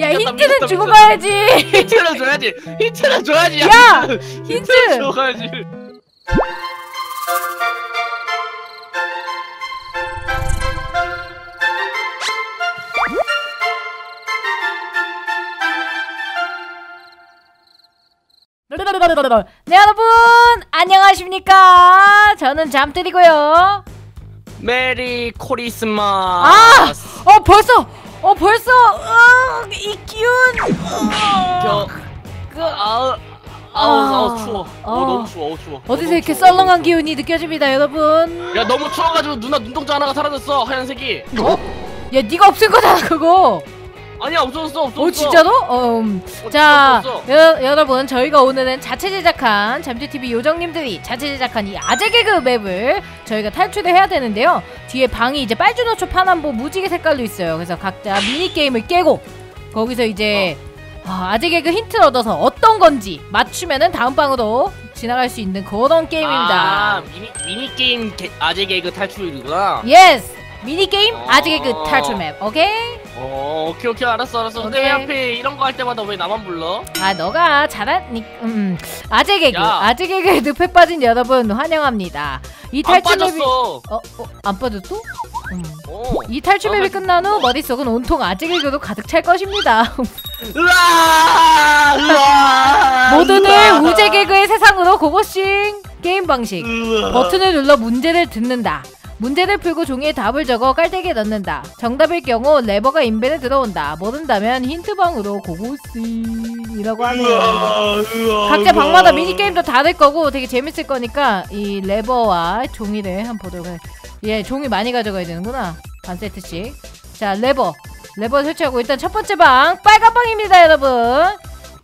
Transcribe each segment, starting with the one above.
야 미쳤다, 힌트는 미쳤다, 주고 미쳤다. 가야지. 힌트를 줘야지. 힌트를 줘야지. 야, 힌트를 힌트. 줘야지. 네 여러분 안녕하십니까? 저는 잠들이고요. 메리 아, 코리스마스. 어 벌써, 어 벌써, 어, 이 아우 아우 아. 추워. 어, 어. 너무 추워. 어우 추워. 어디서 너무 이렇게 추워, 썰렁한 추워. 기운이 느껴집니다, 여러분. 야 너무 추워가지고 누나 눈동자 하나가 사라졌어 하얀색이. 야, 네가 없을 거잖아, 그거. 아니야 없어졌어 없어졌어. 어, 진짜로? 어, 음. 어, 자, 없어졌어. 여, 여러분 저희가 오늘은 자체 제작한 잠재TV 요정님들이 자체 제작한 이 아재 개그 맵을 저희가 탈출을 해야 되는데요. 뒤에 방이 이제 빨주노초 파남보 무지개 색깔로 있어요. 그래서 각자 미니 게임을 깨고 거기서 이제 아, 아재 개그 힌트를 얻어서 어떤 건지 맞추면은 다음 방으로 지나갈 수 있는 그런 게임입니다. 아 미니 미니 게임 게, 아재 개그 탈출이구나. Yes! 미니 게임 어. 아재 개그 탈출 맵. 오케이? 어 오케이 오케이 알았어 알았어. 근데 오케이. 왜 하필 이런 거 할 때마다 왜 나만 불러? 아 너가 잘하니 음 아재 개그 야. 아재 개그에 늪에 빠진 여러분 환영합니다. 이 안 탈출 맵이 빠졌어. 어, 어, 안 빠졌어? 음. 어. 이 탈출 맵이 아, 끝난 후 머릿속은 온통 아재 개그로 가득 찰 것입니다. 으아! 으아! 으아! 아재 개그의 세상으로 고고싱 게임 방식. 으아! 버튼을 눌러 문제를 듣는다. 문제를 풀고 종이에 답을 적어 깔때기에 넣는다. 정답일 경우 레버가 인벤에 들어온다. 모른다면 힌트방으로 고고싱이라고 하네요. 으아! 으아! 각자! 방마다 미니게임도 다를 거고 되게 재밌을 거니까 이 레버와 종이를 한번 보도록 해. 예, 종이 많이 가져가야 되는구나. 반 세트씩. 자, 레버. 레버 설치하고 일단 첫 번째 방 빨간 방입니다, 여러분.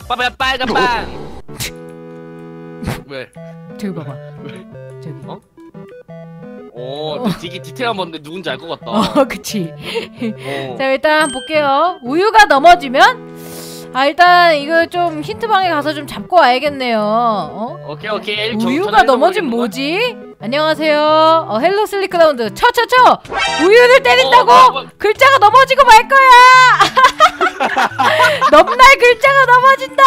빠바야 빨간 빵. 왜? 저기 봐봐. 왜? 저기. 어? 어, 되게 디테일한 건데 누군지 알 것 같다. 어, 그치. 어. 자, 일단 볼게요. 우유가 넘어지면 아, 일단 이거 좀 힌트방에 가서 좀 잡고 와야겠네요. 어? 오케이 오케이. 저- 우유가 넘어진 뭐지? 안녕하세요. 어, 헬로 슬리크라운드. 쳐, 쳐, 쳐! 우유를 때린다고! 어, 뭐, 뭐. 글자가 넘어지고 말 거야! 넘날 글자가 넘어진다!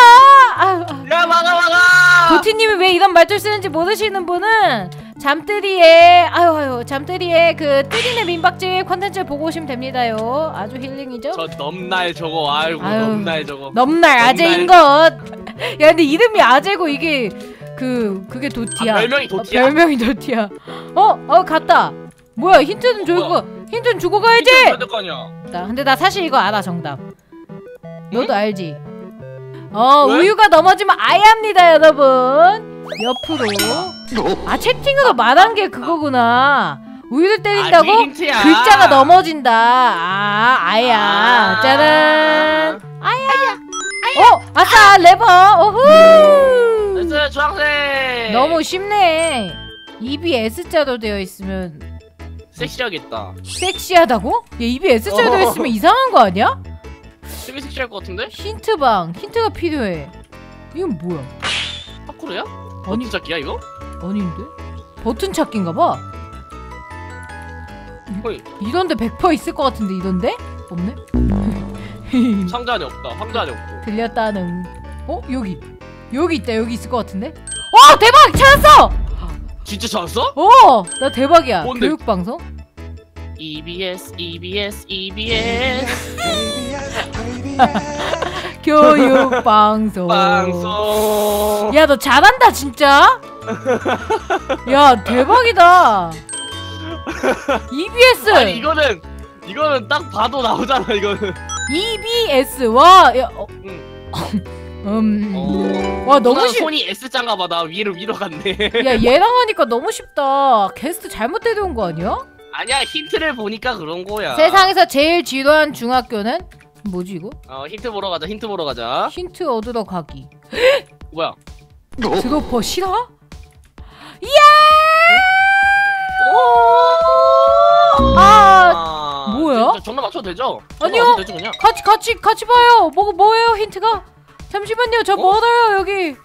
아, 거야. 야 막아 막아. 도티님이 왜 이런 말투를 쓰는지 모르시는 분은 잠들이의 아유 아유 잠들이의 그 뜨리네 민박질 컨텐츠를 보고 오시면 됩니다요. 아주 힐링이죠. 저 넘날 저거 아이고 아유. 넘날 저거. 넘날 아재인 것. 야 근데 이름이 아재고 이게 그 그게 도티야. 아, 별명이 도티야? 어, 별명이 도티야. 어? 어 갔다. 뭐야 힌트는 주고? 힌트는 주고 가야지. 아니야. 나 근데 나 사실 이거 알아 정답. 너도 알지? 어 왜? 우유가 넘어지면 아야입니다 여러분. 옆으로. 아 채팅으로 말한 게 그거구나. 우유를 때린다고 아직 힌트야. 글자가 넘어진다. 아 아야. 아. 짜란. 아야. 어 아싸 레버. 오후. 됐어요 주황색. 너무 쉽네. 입이 S자로 되어 있으면 섹시하겠다. 섹시하다고? 야 입이 S자로 되어 어. 있으면 이상한 거 아니야? 되게 섹시할 것 같은데? 힌트방 힌트가 필요해. 이건 뭐야? 파쿠르야? 아니 버튼 야 이거? 아닌데? 버튼 찾기인가 봐. 거의 이런데 100% 있을 것 같은데 이런데? 없네? 상자 안에 없다. 상자 안에 없고. 들렸다는. 어 여기 여기 있다 여기 있을 것 같은데? 와 대박 찾았어! 진짜 찾았어? 어! 나 대박이야. 뭔데? 교육 방송? EBS EBS EBS 교육 방송. 방송. 야 너 잘한다 진짜. 야 대박이다. EBS. 아니 이거는 이거는 딱 봐도 나오잖아 이거는. EBS 와. 야, 어, 음. 어. 와 너무 쉽. 손이 S자인가 봐. 나 위로 위로 갔네. 야 얘랑 하니까 너무 쉽다. 게스트 잘못 데려온 거 아니야? 아니야 힌트를 보니까 그런 거야. 세상에서 제일 지루한 중학교는 뭐지 이거? 어 힌트 보러 가자. 힌트 보러 가자. 힌트 얻으러 가기. 뭐야? 드로퍼 싫어? 아, 뭐야? 저- 정답 맞춰도 되죠? 정답 아니요. 맞춰도 되죠 그냥. 같이 같이 같이 봐요. 뭐 뭐예요 힌트가? 잠시만요. 저 어? 멀어요 여기.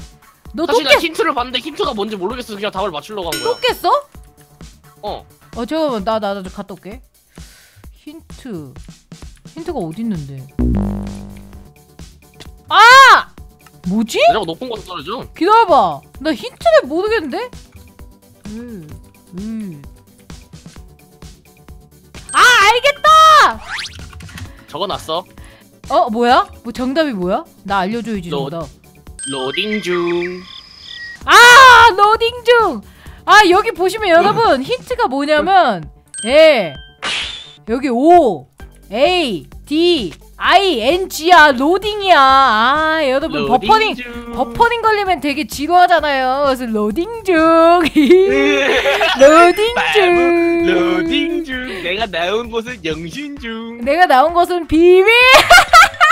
너또 사실 나 깼? 힌트를 봤는데 힌트가 뭔지 모르겠어. 그냥 답을 맞추려고 한 거야. 또 깼어? 어. 어 잠깐만 나나나 좀 갔다 올게. 힌트. 힌트가 어디 있는데? 뭐지? 내가 높은 곳에 떨어져. 기다려봐. 나 힌트를 모르겠는데? 음, 음. 아, 알겠다! 적어놨어. 어, 뭐야? 뭐 정답이 뭐야? 나 알려줘야지, 로- 정답. 로딩 중. 아, 로딩 중! 아, 여기 보시면 여러분, 힌트가 뭐냐면, 예. 여기 O, A, D, I, N, G야. 로딩이야. 아, 여러분, 로딩 버퍼링, 중. 버퍼링 걸리면 되게 지루하잖아요. 그래서 로딩 중. 로딩 중. 로딩 중. 내가 나온 곳은 영신 중. 내가 나온 것은 비밀.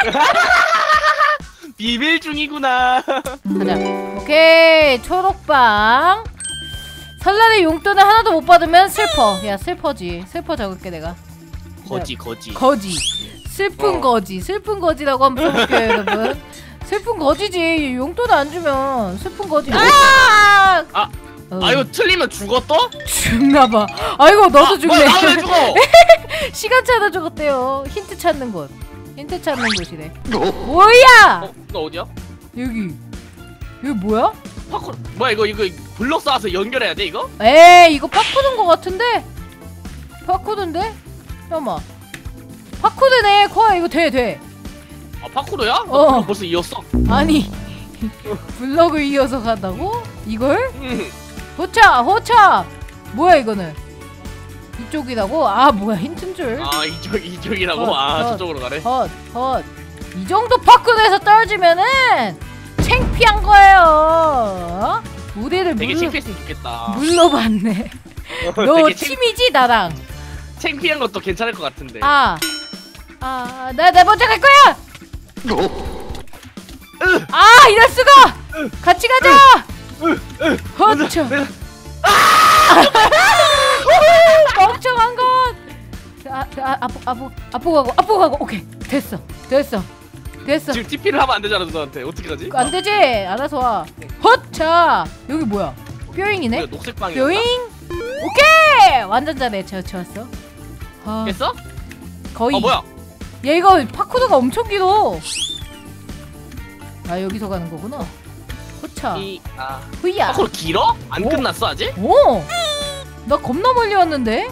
비밀 중이구나. 가자. 오케이. 초록방. 설날에 용돈을 하나도 못 받으면 슬퍼. 야, 슬퍼지. 슬퍼 적을게, 내가. 거지 거지. 거지. 슬픈 어. 거지. 슬픈 거지라고 한번 써볼게요, 여러분. 슬픈 거지지. 용돈 안 주면 슬픈 거지. 아! 아! 어, 아 이거 틀리면 죽었어? 죽나봐. 아이고, 너도 아, 죽네. 나왜 죽어? 시간 차다 죽었대요. 힌트 찾는 곳. 힌트 찾는 곳이래. 뭐야? 어, 너 어디야? 여기. 여기 뭐야? 파쿠 뭐야 이거 이거 블럭 쌓아서 연결해야 돼 이거? 에이 이거 파코드인 것 같은데? 파코드인데? 잠깐만 파코드네 코아 이거 돼 돼. 아 파쿠르야? 너 어. 블럭 벌써 이었어. 아니 블럭을 이어서 간다고? 이걸? 음. 호차 호차 뭐야 이거는 이쪽이라고? 아 뭐야 힌트인 줄아 이쪽 이쪽이라고? 어, 아 어. 저쪽으로 가네. 헛헛이 정도 파코드에서 떨어지면은 창피한 거예요 어? 우리를 되게 물로, 창피했으면 좋겠다. 물로 봤네 너 팀이지 나랑 창피한 것도 괜찮을 것 같은데. 아, 아, 나, 나 먼저 갈 거야! 아, 이럴 수가! 같이 가자! 내가- 멍청한 것! 아, 아, 아프, 아프, 아프 가고, 아프 가고, 오케이. 됐어, 됐어, 됐어. 지금 TP를 하면 안 되잖아 누나한테. 어떻게 가지? 안 되지? 알아서 와. 허차! 여기 뭐야? 뾰잉이네? 녹색 방이. 뾰잉! 오케이! 완전 잘해, 저, 좋았어. 아, 깼어? 거의. 어 뭐야? 야 이거 파쿠드가 엄청 길어 아 여기서 가는 거구나 호차 이 아 후야 파쿠르 길어? 안 오. 끝났어 아직? 오 나 겁나 멀리 왔는데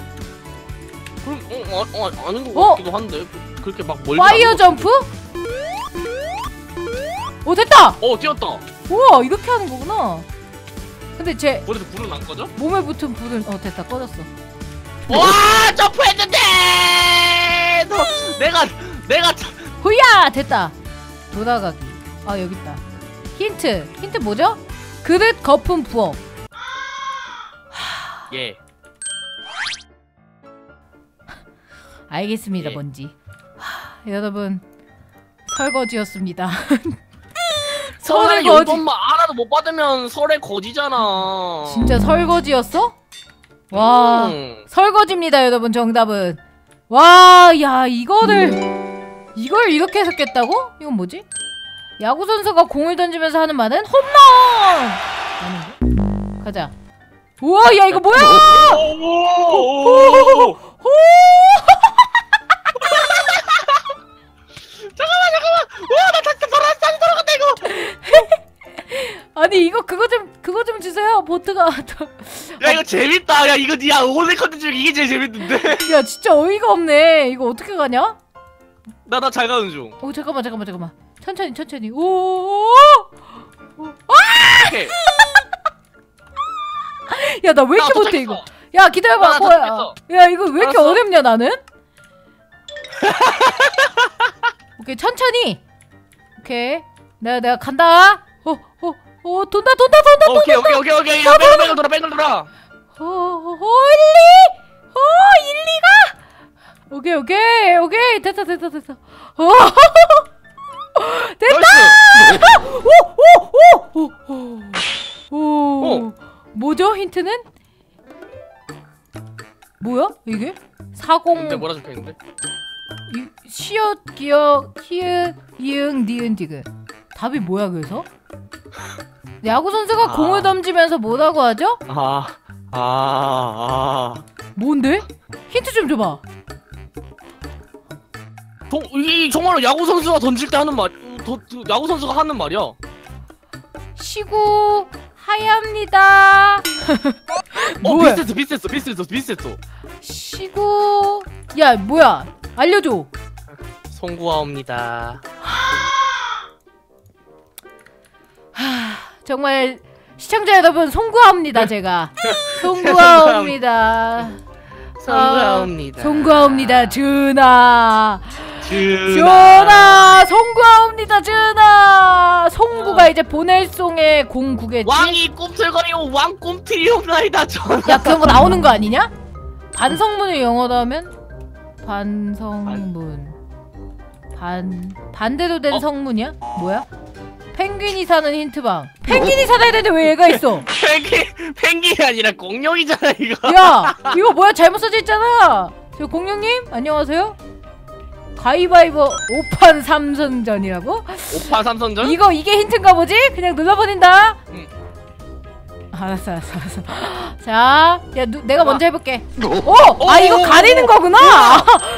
그럼 어, 어, 어 아닌 것 어? 같기도 한데 그- 그렇게 막 멀리. 파이어 안 점프 오 됐다 어 뛰었다. 우와 이렇게 하는 거구나 근데 제 그래서 불은 안 꺼져? 몸에 붙은 불은 어 됐다 꺼졌어 와 점프했는데! 너 내가 내가 저- 후야! 됐다. 돌아가기. 아 여기 있다. 힌트. 힌트 뭐죠? 그릇 거품 부어 예. 알겠습니다 예. 뭔지. 하, 여러분 설거지였습니다. 설거지 용돈만 하나도 못 받으면 설에 거지잖아. 진짜 설거지였어? 와 음. 설거지입니다 여러분 정답은 와 야 이거를 이걸 이렇게 해석했다고? 이건 뭐지? 야구 선수가 공을 던지면서 하는 말은 홈런! 아닌데? 가자 우와 야 이거 뭐야 오! 오! 와나 다시 돌아 다시 돌아간다 이거 아니 이거 그거 좀 그거 좀 주세요 보트가. 야 이거 재밌다. 야 이거 야 오늘 컨텐츠 이게 제일 재밌는데. 야 진짜 어이가 없네. 이거 어떻게 가냐? 나 나 잘 가는 중. 오 잠깐만 잠깐만 잠깐만. 천천히 천천히. 오! 오케이. 야나왜나 이렇게 못해 도착했어. 이거? 야 기다려봐. 나 뭐야 도착했어. 야 이거 왜 이렇게 알았어. 어렵냐 나는? 오케이 천천히. 오케이. 내가 내가 간다. 어어어 돈다 돈다 돈다 오케이 오케이 오케이 오케이 야 뱅글 뱅글 돌아 뱅글 돌아. 어, 어 일리? 어 일리가? 오케이 오케이 오케이. 됐다 됐다 됐다 어 됐다! Nice. 오오오오 어. 뭐죠 힌트는? 뭐야 이게? 사공. 근데 뭐라 적혀 있는데? 이- 시옷 기억 히읗 이응 니은 디귿. 답이 뭐야 그래서 야구 선수가 아. 공을 던지면서 뭐라고 하죠? 아 아아 아, 뭔데? 힌트 좀 줘봐. 동, 이 정말로 야구 선수가 던질 때 하는 말, 도, 도- 야구 선수가 하는 말이야. 쉬고 하야합니다. 어 뭐야? 비슷했어 비슷했어 비슷했어 비슷했어 쉬고 야 뭐야? 알려줘. 송구하옵니다 정말 시청자 여러분 송구합니다 제가 송구합니다. 송구하옵니다 송구합니다 준아. 준아 송구합니다 준아. 송구가 이제 보낼송의 공구겠지? 왕이 꿈틀거리고 왕 꿈틀이옵나이다 전하 야 그런 거 나오는 거 아니냐? 반성문을 영어로 하면 반성문 반 반대로 된 어? 성문이야? 뭐야? 펭귄이 사는 힌트방 펭귄이 살아야 되는데 왜 얘가 있어? 펭귄 펭귄이 아니라 공룡이잖아 이거 야 이거 뭐야 잘못 써져 있잖아 저 공룡님 안녕하세요 가위바위보 5판 3선전이라고? 오파 삼성전 이거 이게 힌트인가 보지? 그냥 눌러버린다 응. 알았어 알았어 알았어 자 야, 누, 내가. 먼저 해볼게 오! 오! 아 이거 오! 가리는 거구나!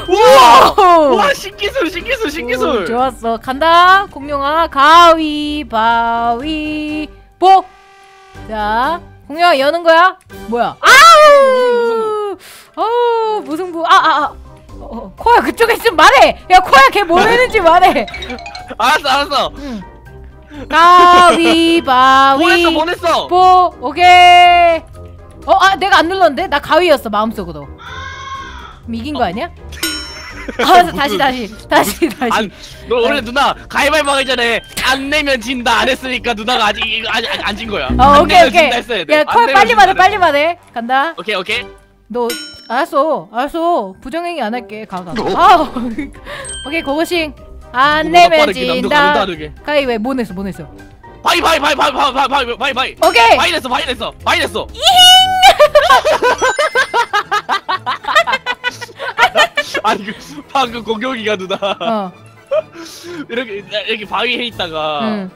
우와 오! 와 신기술 신기술 오, 신기술 좋았어 간다 공룡아 가위바위보 자 공룡아 여는 거야 뭐야 아우 아우 무승부 아아 아. 어, 코야 그쪽에 있으면 말해 야 코야 걔 뭐 했는지 말해 알았어 알았어 응. 가위바위보. 보냈어 보냈어. 오케이. 어 아 내가 안 눌렀는데? 나 가위였어 마음속으로. 이긴 거 아니야? 알았어 다시 다시. 다시 다시. 안, 너 원래 누나 가위바위보 하기 전에 안 내면 진다 안 했으니까 누나가 아직 아직 안진 거야. 어안 오케이 오케이. 진다 했어야 돼. 야안콜 내면 빨리 말해. 빨리 말해 간다. 오케이 오케이. 너 알았어 알았어. 부정행위 안 할게 가가. 아 오케이 고고싱 안 누구보다 내면 빠르게, 남들 진다 가는 다르게. 가위 왜뭐 냈어 뭐 냈어 바이 바이 바이 바이 바이 바이 바이 바이 바이. 오케이 바이 냈어 바이 냈어 바이 냈어. 아니 그 방금 공격이가 누나 어 이렇게 이렇게 바위에 있다가 응.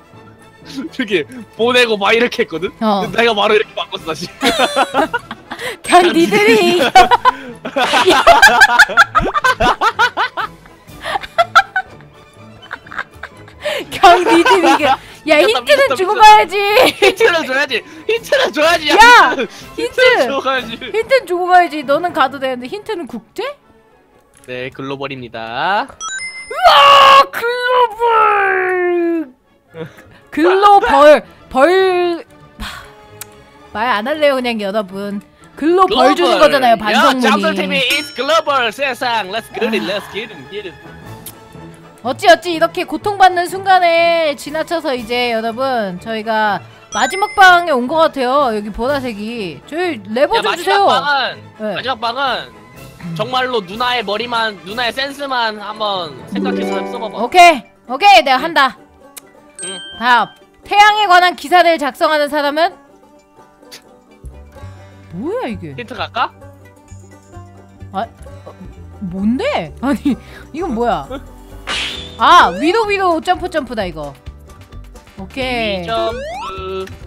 이렇게 보내고 막 이렇게 했거든. 어. 내가 바로 이렇게 바꿨어 다시. 니들이 니들이 이겨 야 미쳤다, 힌트는 미쳤다, 주고 미쳤다. 가야지 힌트를 줘야지. 힌트를 줘야지. 야! 힌트를 힌트 줘야지. 힌트는 주고 가야지 너는 가도 되는데 힌트는 국제? 네 글로벌입니다. 아 글로벌 글로벌 벌 말 안 할래요 그냥 여러분 글로벌 주는 거잖아요 야, 반성문이 TV is global 세상. Let's get it. Let's get it. Get it. 어찌 어찌 이렇게 고통받는 순간에 지나쳐서 이제 여러분 저희가 마지막 방에 온 것 같아요 여기 보라색이 저희 레버 야, 좀 마지막 주세요 방은 네. 마지막 방은 정말로 누나의 머리만 누나의 센스만 한번 생각해서 써봐봐. 오케이 오케이 내가 한다 응. 다음 태양에 관한 기사를 작성하는 사람은 뭐야 이게 힌트 갈까? 뭔데? 아니 이건 뭐야? 아 위로 위로 점프 점프다 이거. 오케이. 점프.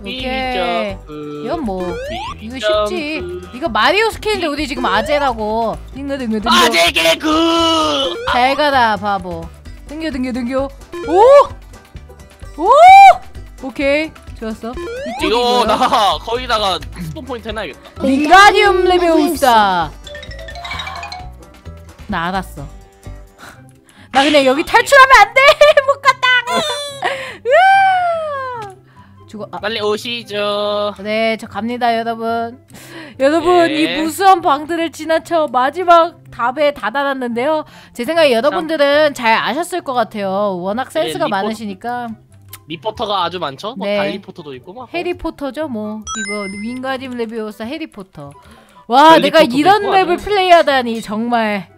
오케이. 이건 뭐 이거 쉽지. 이거 마리오 스킬인데 우리 지금 아재라고. 딩거 딩거 딩거. 아재 개그. 잘 가라 바보. 등겨 등겨 등겨. 오! 오! 오케이 좋았어. 이거. 나 거기다가 스폰 포인트 해놔야겠다. 링가디움 레베우스다. 나 알았어. 나 그냥 여기 탈출하면 안 돼. 못 갔다. 으아! 죽어. 아, 빨리 오시죠. 네, 저 갑니다, 여러분. 여러분, 네. 이 무수한 방들을 지나쳐 마지막 답에 다다랐는데요. 제 생각에 여러분들은 잘 아셨을 것 같아요. 워낙 센스가 리포- 많으시니까. 리포터가 아주 많죠? 뭐 네. 달리포터도 있고 막. 해리포터죠 뭐 이거 윙가dim레비오사 해리포터 와 내가 이런 맵을 아주. 플레이하다니 정말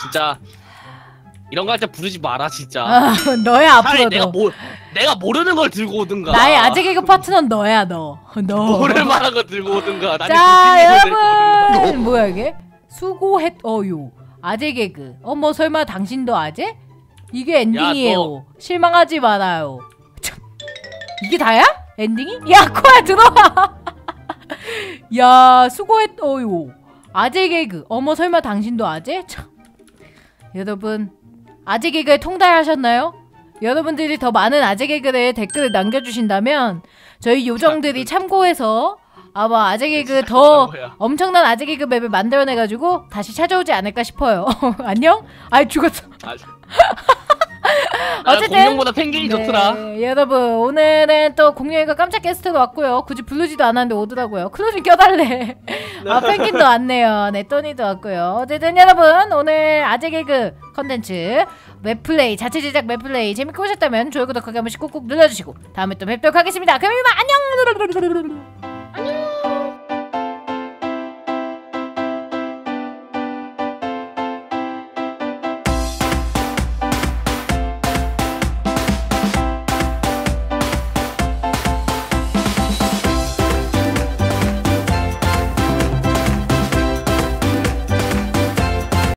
진짜 이런 거 할 때 부르지 마라 진짜. 아, 너야 차라리 내가 앞으로도 모 내가 모르는 걸 들고 오든가. 나의 아재 개그 파트너는 너야 너 너 모를 만한 거 들고 오든가. 나는 자 들고 오든가. 여러분 뭐야 이게 수고했 어요 아재 개그 어머 설마 당신도 아재? 이게 엔딩이에요 너- 실망하지 말아요 참, 이게 다야? 엔딩이? 야 코야 들어와 야 수고했 어요 아재 개그 어머 설마 당신도 아재? 참 여러분 아재 개그에 통달하셨나요? 여러분들이 더 많은 아재 개그에 댓글을 남겨주신다면 저희 요정들이 참고해서 아마 아재 개그 더. 엄청난 아재 개그 맵을 만들어내가지고 다시 찾아오지 않을까 싶어요. 안녕? 아이 죽었어. 아, 어쨌든 공룡보다 펭귄이 좋더라. 네, 여러분 오늘은 또 공룡이가 깜짝 게스트로 왔고요. 굳이 부르지도 않았는데 오더라고요. 클로징 껴달래. 아 펭귄도 왔네요. 네 또니도 왔고요. 어쨌든 여러분 오늘 아재 개그 컨텐츠 map play 자체 제작 map play 재밌게 보셨다면 좋아요 구독하기 한 번씩 꾹꾹 눌러주시고 다음에 또 뵙도록 하겠습니다. 그럼 이만 안녕.